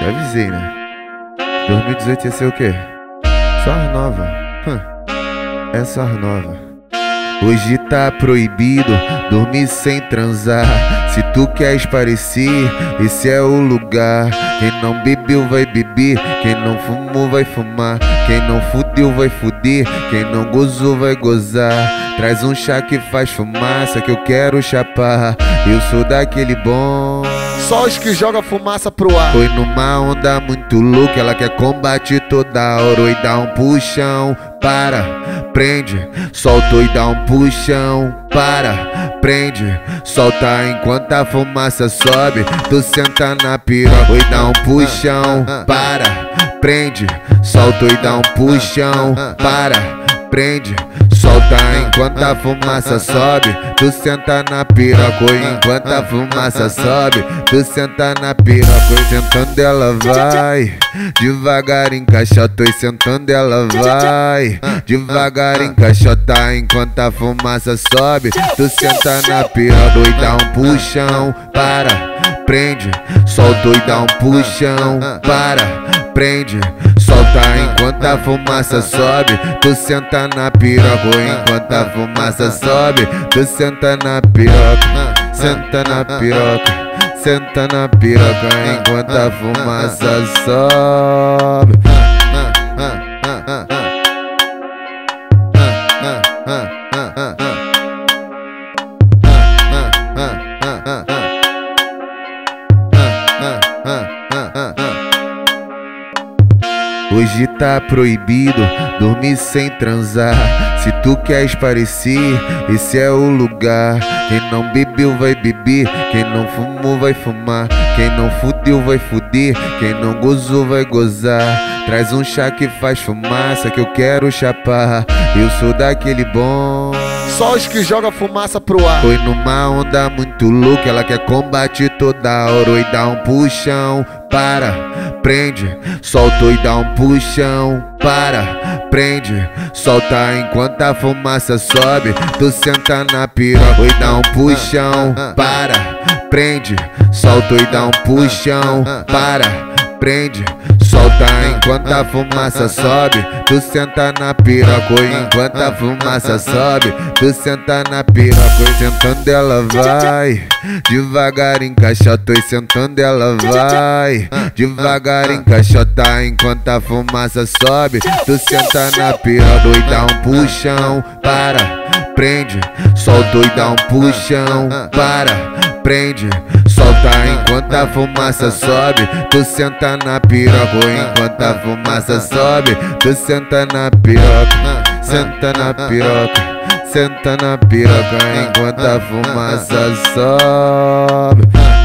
Já avisei, né? 2018 ia ser o quê? Só as nova. Hum. É só as nova. Hoje tá proibido dormir sem transar. Se tu queres parecer, esse é o lugar. Quem não bebeu vai beber, quem não fumou vai fumar. Quem não fudeu vai fuder, quem não gozou vai gozar. Traz um chá que faz fumaça que eu quero chapar. Eu sou daquele bom. Só os que joga fumaça pro ar. Foi numa onda muito louca, ela quer combate toda hora. Oi, dá um puxão, para, prende, soltou e dá um puxão, para, prende, solta enquanto a fumaça sobe. Tu senta na piroca, oi, dá um puxão, para, prende, soltou e dá um puxão, para, prende. Solta enquanto a fumaça sobe, tu senta na piroca. Enquanto a fumaça sobe, tu senta na piroca. E sentando ela vai, devagar encaixota. E sentando ela vai, devagar encaixota. Enquanto a fumaça sobe, tu senta na piroca. E dá um puxão, para, prende. Solta e dá um puxão, para prende, solta enquanto a fumaça sobe. Tu senta na piroca, enquanto a fumaça sobe. Tu senta na piroca, senta na piroca. Senta na piroca enquanto a fumaça sobe. Hoje tá proibido dormir sem transar. Se tu queres parecer, esse é o lugar. Quem não bebeu vai beber, quem não fumou vai fumar. Quem não fudeu vai fuder, quem não gozou vai gozar. Traz um chá que faz fumaça que eu quero chapar. Eu sou daquele bom. Só os que joga fumaça pro ar. Foi numa onda muito louca, ela quer combate toda hora. Oi, dá um puxão, para, prende, soltou e dá um puxão, para, prende, solta enquanto a fumaça sobe. Tu senta na piroca, oi, dá um puxão, para, prende, soltou e dá um puxão, para, prende. Solta enquanto a fumaça sobe, tu senta na piroca. Enquanto a fumaça sobe, tu senta na piroca. E sentando ela vai, devagar encaixota. E sentando ela vai, devagar encaixota. Enquanto a fumaça sobe, tu senta na piroca. E dá um puxão, para, prende. E dá um puxão, para, prende. Solta enquanto a fumaça sobe, tu senta na piroca. Enquanto a fumaça sobe, tu senta na piroca. Senta na piroca, senta na piroca. Enquanto a fumaça sobe.